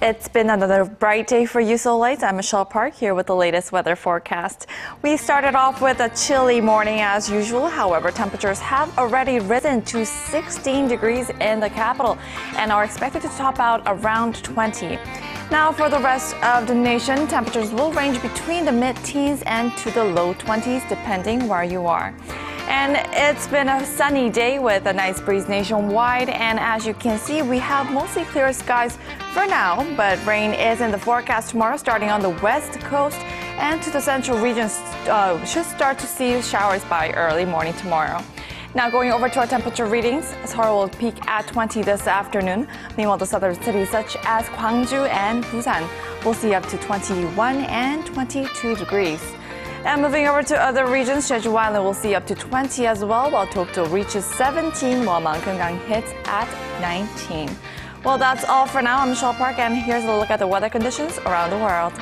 It's been another bright day for you Seoulites. I'm Michelle Park here with the latest weather forecast. We started off with a chilly morning as usual. However, temperatures have already risen to 16 degrees in the capital and are expected to top out around 20. Now, for the rest of the nation, temperatures will range between the mid teens and to the low 20s, depending where you are. And it's been a sunny day with a nice breeze nationwide. And as you can see, we have mostly clear skies for now, but rain is in the forecast tomorrow, starting on the west coast and to the central regions. Uh, should start to see showers by early morning tomorrow. Now going over to our temperature readings, Seoul will peak at 20 this afternoon. Meanwhile, the southern cities such as Gwangju and Busan will see up to 21 and 22 degrees. And moving over to other regions, Jeju Island will see up to 20 as well, while Dokdo reaches 17, while Kumgang hits at 19. Well, that's all for now. I'm Michelle Park, and here's a look at the weather conditions around the world.